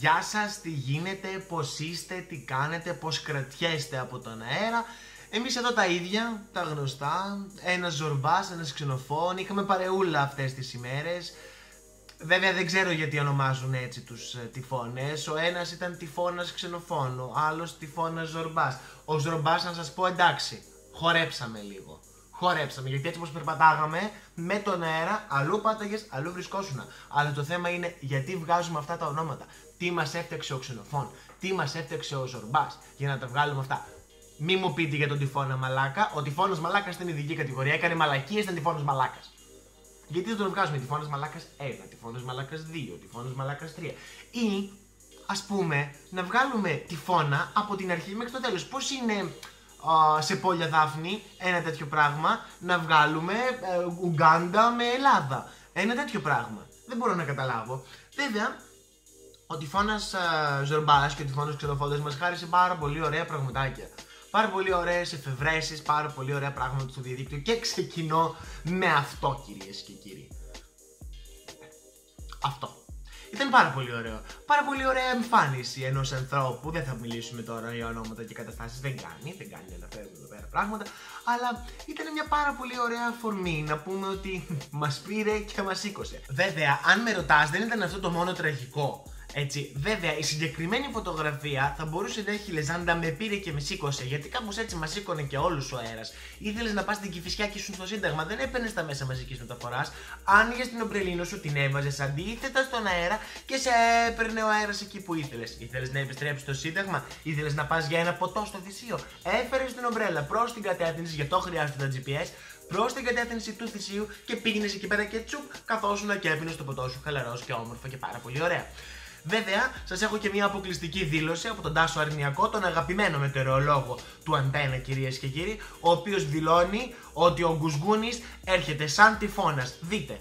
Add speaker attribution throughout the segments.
Speaker 1: Γεια σας, τι γίνεται, πώς είστε, τι κάνετε, πώς κρατιέστε από τον αέρα. Εμείς εδώ τα ίδια, τα γνωστά, ένας ζορμπάς, ένας ξενοφών, είχαμε παρεούλα αυτές τις ημέρες. Βέβαια δεν ξέρω γιατί ονομάζουν έτσι τους ε, τυφώνες. Ο ένας ήταν τυφώνας ξενοφών, ο άλλος τυφώνας ζορμπάς. Ο ζορμπάς να σας πω εντάξει, χορέψαμε λίγο. Χορέψαμε, γιατί έτσι όπως περπατάγαμε με τον αέρα, αλλού πάταγες, αλλού βρισκόσουνα. Αλλά το θέμα είναι γιατί βγάζουμε αυτά τα ονόματα. Τι μας έφτιαξε ο ξενοφών, τι μας έφτιαξε ο ζορμπάς, για να τα βγάλουμε αυτά. Μη μου πείτε για τον τυφώνα μαλάκα. Ο τυφώνας μαλάκας ήταν ειδική κατηγορία. Έκανε μαλακίες, ήταν τυφώνας μαλάκας. Γιατί δεν τον βγάζουμε τυφώνας μαλάκας 1, τυφώνας μαλάκας 2, τυφώνας μαλάκας 3. Ή ας πούμε να βγάλουμε τυφώνα από την αρχή μέχρι το τέλος. Πώς είναι α, σε πόλια Δάφνη ένα τέτοιο πράγμα να βγάλουμε ε, Ουγγάντα με Ελλάδα. Ένα τέτοιο πράγμα. Δεν μπορώ να καταλάβω. Βέβαια, ο τυφώνας Ζορμπά και ο τυφώνας Ξενοφόντα μας χάρισε πάρα πολύ ωραία πραγματάκια. Πάρα πολύ ωραίες εφευρέσεις, πάρα πολύ ωραία πράγματα στο διαδίκτυο και ξεκινώ με αυτό κυρίες και κύριοι. Αυτό. Ήταν πάρα πολύ ωραίο. Πάρα πολύ ωραία εμφάνιση ενός ανθρώπου. Δεν θα μιλήσουμε τώρα για ονόματα και καταστάσεις. Δεν κάνει, δεν κάνει να φέρουμε εδώ πέρα πράγματα. Αλλά ήταν μια πάρα πολύ ωραία αφορμή να πούμε ότι μας πήρε και μας σήκωσε. Βέβαια, αν με ρωτάς, δεν ήταν αυτό το μόνο τραγικό. Έτσι, βέβαια, η συγκεκριμένη φωτογραφία θα μπορούσε να έχει λεζάντα με πήρε και με σήκωσε. Γιατί κάπως έτσι μας σήκωνε και όλους ο αέρας. Ήθελες να πας στην κυφισιά και ήσουν στο Σύνταγμα. Δεν έπαιρνες τα μέσα μαζικής μεταφοράς. Άνοιγες την ομπρελίνο σου, την έβαζες αντίθετα στον αέρα και σε έπαιρνε ο αέρας εκεί που ήθελες. Ήθελες να επιστρέψεις στο Σύνταγμα, ήθελες να πας για ένα ποτό στο θυσίο. Έφερες την ομπρέλα προς την κατεύθυνση, γι' αυτό χρειάζεται τα GPS προς την κατεύθυνση του θυσίου και πήγαινες εκεί πέρα και τσουπ καθόσουν και έπινε το ποτό σου χαλαρός και όμορφο και πάρα πολύ ωραία. Βέβαια, σας έχω και μια αποκλειστική δήλωση από τον Τάσο Αρνιακό, τον αγαπημένο μετεωρολόγο του Αντένα, κυρίες και κύριοι, ο οποίος δηλώνει ότι ο Γκουσγούνη έρχεται σαν τυφώνας. Δείτε.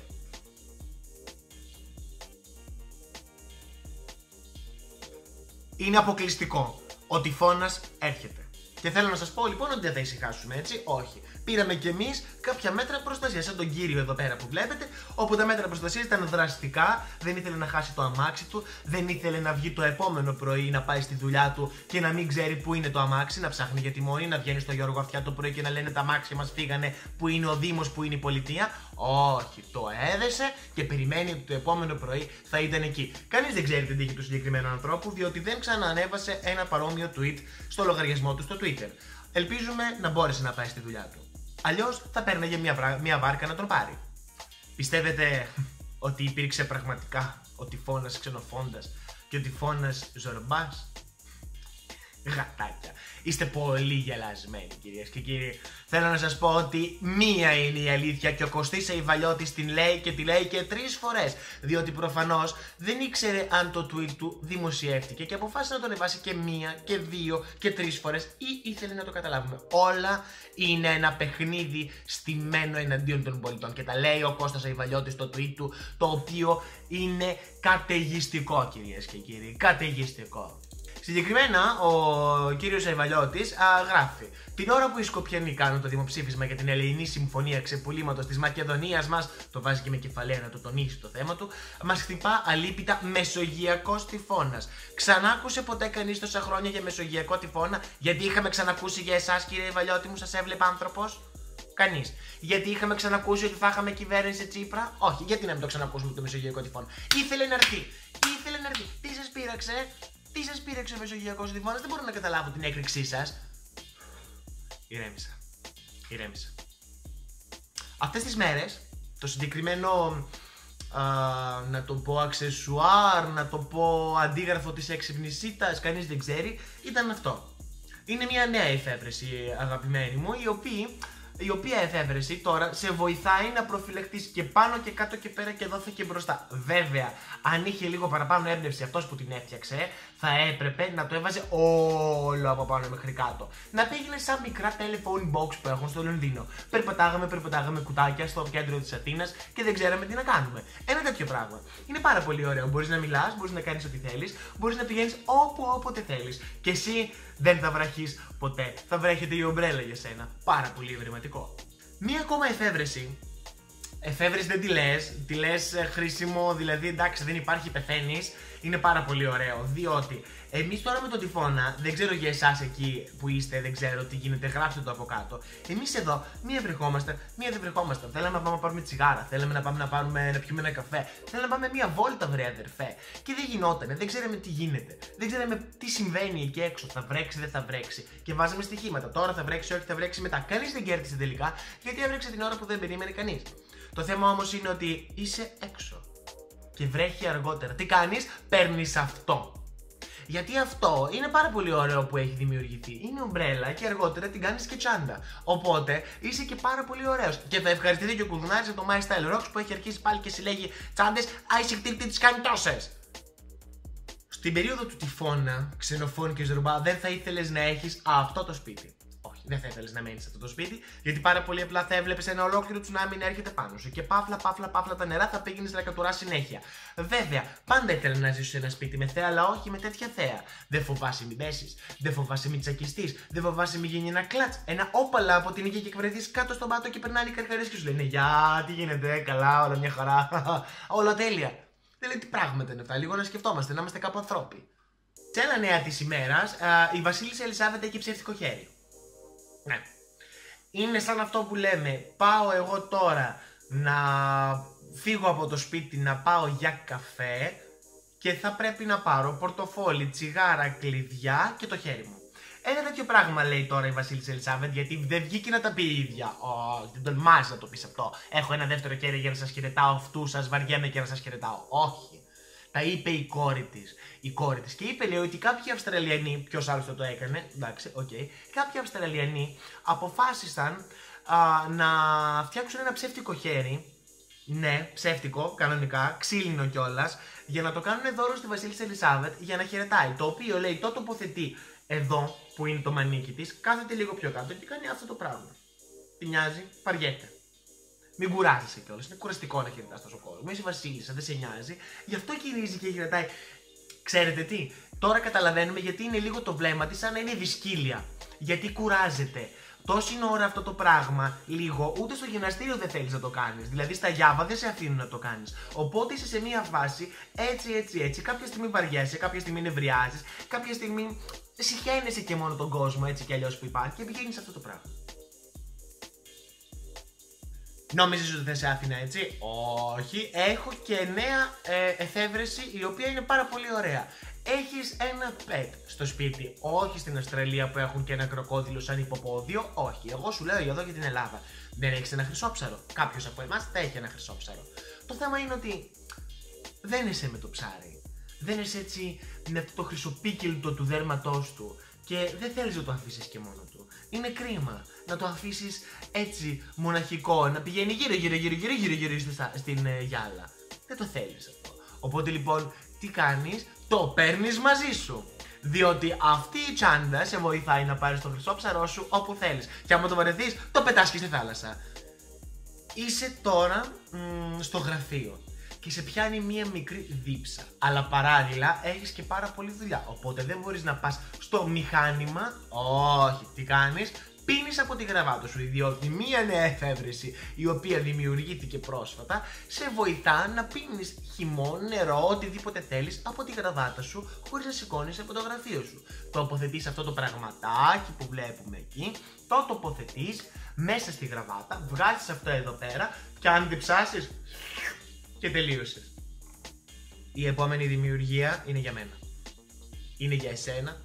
Speaker 1: Είναι αποκλειστικό. Ο τυφώνας έρχεται. Και θέλω να σας πω λοιπόν ότι δεν θα ησυχάσουμε έτσι; Όχι πήραμε κι εμείς κάποια μέτρα προστασίας. Σαν τον κύριο εδώ πέρα που βλέπετε, όπου τα μέτρα προστασίας ήταν δραστικά, δεν ήθελε να χάσει το αμάξι του, δεν ήθελε να βγει το επόμενο πρωί να πάει στη δουλειά του και να μην ξέρει πού είναι το αμάξι, να ψάχνει για τη μόνη, να βγαίνει στο Γιώργο αυτιά το πρωί και να λένε τα αμάξια μας φύγανε, που είναι ο Δήμος, που είναι η πολιτεία. Όχι, το έδεσε και περιμένει ότι το επόμενο πρωί θα ήταν εκεί. Κανείς δεν ξέρει την τύχη του συγκεκριμένου ανθρώπου, διότι δεν ξανανέβασε ένα παρόμοιο tweet στο λογαριασμό του στο Twitter. Ελπίζουμε να μπόρεσε να πάει στη δουλειά του. Αλλιώς θα παίρναγε μια, μια βάρκα να τον πάρει. Πιστεύετε ότι υπήρξε πραγματικά ο τυφώνας ξενοφώντας και ο τυφώνας ζορμπάς; Γατάκια. Είστε πολύ γελασμένοι κυρίες και κύριοι. Θέλω να σας πω ότι μία είναι η αλήθεια και ο Κωστής Αϊβαλιώτη την λέει και τη λέει και τρεις φορές. Διότι προφανώς δεν ήξερε αν το tweet του δημοσιεύτηκε και αποφάσισε να το ανεβάσει και μία και δύο και τρεις φορές ή ήθελε να το καταλάβουμε. Όλα είναι ένα παιχνίδι στημένο εναντίον των πολιτών και τα λέει ο Κώστας Αϊβαλιώτης στο tweet του το οποίο είναι καταιγιστικό κυρίες και κύριοι, καταιγιστικό. Συγκεκριμένα, ο κύριος Αϊβαλιώτης γράφει: Την ώρα που οι Σκοπιανοί κάνουν το δημοψήφισμα για την Ελληνική Συμφωνία Ξεπουλήματος της Μακεδονίας μας, το βάζει και με κεφαλαία να το τονίσει το θέμα του, μας χτυπά αλίπητα μεσογειακό τυφώνας. Ξανάκουσε ποτέ κανείς τόσα χρόνια για μεσογειακό τυφώνα, γιατί είχαμε ξανακούσει για εσάς, κύριε Αϊβαλιώτη μου, σας έβλεπε άνθρωπος; Κανείς. Γιατί είχαμε ξανακούσει ότι θα είχαμε κυβέρνηση Τσίπρα; Όχι, γιατί να μην το ξανακούσουμε το Μεσογειακό τυφώνα; Ήθελε να έρθει. Ήθελε να έρθει. Τι σας πείραξε, τι σας πήρεξε ο Μεσογειακός τυφώνα, δεν μπορώ να καταλάβω την έκρηξή σας. Ηρέμησα. Ηρέμησα. Αυτές τις μέρες, το συγκεκριμένο α, να το πω αξεσουάρ, να το πω αντίγραφο της εξυπνησίτας, κανείς δεν ξέρει, ήταν αυτό. Είναι μια νέα εφεύρεση αγαπημένη μου, η οποία η οποία εφεύρεση τώρα σε βοηθάει να προφυλαχτείς και πάνω και κάτω και πέρα και δόθε και μπροστά. Βέβαια, αν είχε λίγο παραπάνω έμπνευση αυτός που την έφτιαξε, θα έπρεπε να το έβαζε όλο από πάνω μέχρι κάτω. Να πήγαινε σαν μικρά telephone box που έχουν στο Λονδίνο. Περπατάγαμε, περπατάγαμε κουτάκια στο κέντρο της Αθήνας και δεν ξέραμε τι να κάνουμε. Ένα τέτοιο πράγμα. Είναι πάρα πολύ ωραίο. Μπορείς να μιλάς, μπορείς να κάνεις ό,τι θέλεις, μπορείς να πηγαίνεις όπου όποτε θέλεις. Και εσύ δεν θα βραχείς ποτέ. Θα βρέχεται η ομπρέλα για σένα. Πάρα πολύ ευρηματικό. Μία ακόμα εφεύρεση Εφεύρεση δεν τη λες. Τη λες χρήσιμο, δηλαδή εντάξει δεν υπάρχει, πεθαίνεις. Είναι πάρα πολύ ωραίο. Διότι εμείς τώρα με τον τυφώνα, δεν ξέρω για εσάς εκεί που είστε, δεν ξέρω τι γίνεται, γράψτε το από κάτω. Εμείς εδώ μία βρεχόμαστε, μία δεν βρεχόμαστε. Θέλαμε να πάμε να πάρουμε τσιγάρα, θέλαμε να πάμε να, πάρουμε, να πιούμε ένα καφέ, θέλαμε να πάμε μία βόλτα, βρε αδερφέ. Και δεν γινότανε, δεν ξέραμε τι γίνεται. Δεν ξέραμε τι συμβαίνει εκεί έξω. Θα βρέξει, δεν θα βρέξει. Και βάζαμε στοιχήματα. Τώρα θα βρέξει, όχι θα βρέξει μετά. Κανείς δεν κέρδισε τελικά γιατί έβρεξε την ώρα που δεν περίμενε κανείς. Το θέμα όμως είναι ότι είσαι έξω και βρέχει αργότερα. Τι κάνεις, παίρνεις αυτό. Γιατί αυτό είναι πάρα πολύ ωραίο που έχει δημιουργηθεί. Είναι ομπρέλα και αργότερα την κάνεις και τσάντα. Οπότε είσαι και πάρα πολύ ωραίος. Και θα ευχαριστηθεί και ο Κουδουνάρη από το My Style Rocks που έχει αρχίσει πάλι και συλλέγει τσάντες. Άισι τι τις κάνει τόσες. Στην περίοδο του τυφώνα, ξενοφώνη και ζερουμπά, δεν θα ήθελες να έχεις αυτό το σπίτι δεν θα ήθελες να μένει σε αυτό το σπίτι, γιατί πάρα πολύ απλά θα έβλεπες ένα ολόκληρο τσουνάμι να έρχεται πάνω σου. Και παύλα, παύλα, παύλα τα νερά θα πήγαινες να κατουράς συνέχεια. Βέβαια, πάντα ήθελε να ζήσει σε ένα σπίτι με θέα, αλλά όχι με τέτοια θέα. Δεν φοβάσαι μη πέσεις, δεν φοβάσαι μη τσακιστείς, δεν φοβάσαι μη γίνει ένα κλατς. Ένα όπαλα από την υγεία και βρεθεί κάτω στον πάτο και περνάνε οι καρκαρέ και σου λένε Γεια, τι γίνεται, καλά, όλα μια χαρά. όλα τέλεια. Δεν λέει τι πράγματα είναι αυτά, λίγο να σκεφτόμαστε, να είμαστε κάπου ανθρώποι. Σε ένα νέα της ημέρας, η Βασίλισσα Ελισάβετ έχει ψεύτικο χέρι. Ναι. Είναι σαν αυτό που λέμε, πάω εγώ τώρα να φύγω από το σπίτι να πάω για καφέ και θα πρέπει να πάρω πορτοφόλι, τσιγάρα, κλειδιά και το χέρι μου. Ένα τέτοιο πράγμα λέει τώρα η Βασίλισσα Ελισάβετ, γιατί δεν βγήκε να τα πει η ίδια. Oh, δεν τολμάζει να το πεις αυτό. Έχω ένα δεύτερο χέρι για να σας χαιρετάω αυτού, σας βαριέμαι και να σας χαιρετάω. Όχι. Τα είπε η κόρη της η κόρη της. Και είπε, λέει, ότι κάποιοι Αυστραλιανοί, ποιος άλλος θα το έκανε, εντάξει, OK, okay, κάποιοι Αυστραλιανοί αποφάσισαν α, να φτιάξουν ένα ψεύτικο χέρι. Ναι, ψεύτικο, κανονικά, ξύλινο κιόλας, για να το κάνουν δώρο στη Βασίλισσα Ελισάβετ για να χαιρετάει. Το οποίο λέει, το τοποθετεί εδώ που είναι το μανίκι της, κάθεται λίγο πιο κάτω και κάνει αυτό το πράγμα. Τη νοιάζει, βαριέται. Μην κουράζεσαι κιόλας. Είναι κουραστικό να χαιρετάς τόσο κόσμο. Είσαι βασίλισσα, δεν σε νοιάζει. Γι' αυτό γυρίζει και χαιρετάει. Ξέρετε τι, τώρα καταλαβαίνουμε γιατί είναι λίγο το βλέμμα της σαν να είναι δυσκύλια. Γιατί κουράζεται. Τόση ώρα αυτό το πράγμα, λίγο, ούτε στο γυμναστήριο δεν θέλεις να το κάνεις. Δηλαδή στα γιάβα δεν σε αφήνουν να το κάνεις. Οπότε είσαι σε μία φάση έτσι, έτσι, έτσι. Κάποια στιγμή βαριέσαι, κάποια στιγμή νευριάζεις, κάποια στιγμή συχαίνεσαι και μόνο τον κόσμο έτσι κι αλλιώς που υπάρχει και πηγαίνεις σε αυτό το πράγμα. Νόμιζες ότι θα σε άφηνα έτσι; Όχι. Έχω και νέα ε, εφεύρεση η οποία είναι πάρα πολύ ωραία. Έχεις ένα pet στο σπίτι. Όχι στην Αυστραλία που έχουν και ένα κροκόδιλο σαν υποπόδιο; Όχι. Εγώ σου λέω εδώ για την Ελλάδα. Δεν έχεις ένα χρυσόψαρο. Κάποιος από εμάς θα έχει ένα χρυσόψαρο. Το θέμα είναι ότι δεν είσαι με το ψάρι. Δεν είσαι έτσι με αυτό το χρυσοπίκελτο του δέρματός του. Και δεν θέλεις να το αφήσεις και μόνο του. Είναι κρίμα να το αφήσεις έτσι μοναχικό, να πηγαίνει γύρω γύρω γύρω γύρω γύρω, γύρω στην ε, γυάλα. Δεν το θέλεις αυτό. Οπότε λοιπόν, τι κάνεις, το παίρνεις μαζί σου. Διότι αυτή η τσάντα σε βοηθάει να πάρεις το χρυσό ψαρό σου όπου θέλεις. Και άμα το βαρεθείς, το πετάς και στη θάλασσα. Είσαι τώρα μ, στο γραφείο και σε πιάνει μία μικρή δίψα. Αλλά παράλληλα έχεις και πάρα πολλή δουλειά. Οπότε δεν μπορείς να πας στο μηχάνημα. Όχι, τι κάνεις, πίνεις από τη γραβάτα σου. Διότι μία νέα εφεύρεση η οποία δημιουργήθηκε πρόσφατα σε βοηθά να πίνεις χυμό, νερό, οτιδήποτε θέλεις από τη γραβάτα σου χωρίς να σηκώνεις από το γραφείο σου. Τοποθετείς αυτό το πραγματάκι που βλέπουμε εκεί, το τοποθετείς μέσα στη γραβάτα, βγάζεις αυτό εδώ πέρα και αν διψάσει και τελείωσε. Η επόμενη δημιουργία είναι για μένα. Είναι για εσένα.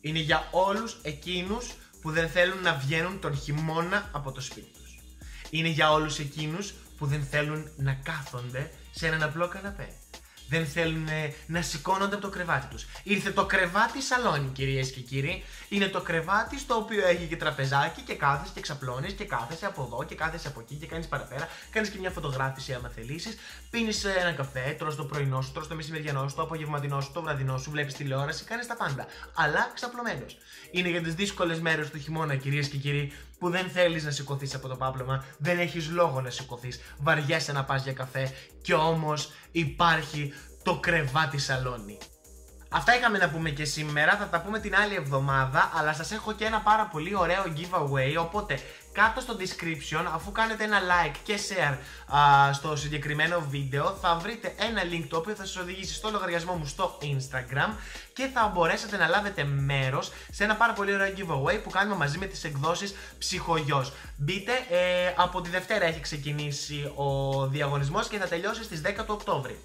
Speaker 1: Είναι για όλους εκείνους που δεν θέλουν να βγαίνουν τον χειμώνα από το σπίτι τους. Είναι για όλους εκείνους που δεν θέλουν να κάθονται σε έναν απλό καναπέ δεν θέλουν να σηκώνονται από το κρεβάτι τους. Ήρθε το κρεβάτι σαλόνι, κυρίες και κύριοι. Είναι το κρεβάτι στο οποίο έχει και τραπεζάκι και κάθεσαι και ξαπλώνεις και κάθεσαι από εδώ και κάθεσαι από εκεί και κάνεις παραπέρα. Κάνεις και μια φωτογράφηση άμα θελήσεις. Πίνεις ένα καφέ, τρώ το πρωινό σου, τρώ το μεσημεριανό σου, το απογευματινό σου, το βραδινό σου, βλέπεις τηλεόραση, κάνεις τα πάντα. Αλλά ξαπλωμένος. Είναι για τις δύσκολες μέρες του χειμώνα, κυρίες και κύριοι, που δεν θέλεις να σηκωθείς από το πάπλωμα, δεν έχεις λόγο να σηκωθείς, βαριέσαι να πας για καφέ και όμως υπάρχει το κρεβάτι σαλόνι. Αυτά είχαμε να πούμε και σήμερα, θα τα πούμε την άλλη εβδομάδα, αλλά σας έχω και ένα πάρα πολύ ωραίο giveaway, οπότε κάτω στο description, αφού κάνετε ένα like και share α, στο συγκεκριμένο βίντεο, θα βρείτε ένα link το οποίο θα σας οδηγήσει στο λογαριασμό μου στο Instagram και θα μπορέσετε να λάβετε μέρος σε ένα πάρα πολύ ωραίο giveaway που κάνουμε μαζί με τις εκδόσεις Ψυχογιός. Μπείτε, ε, από τη Δευτέρα έχει ξεκινήσει ο διαγωνισμός και θα τελειώσει στις 10 του Οκτώβρη.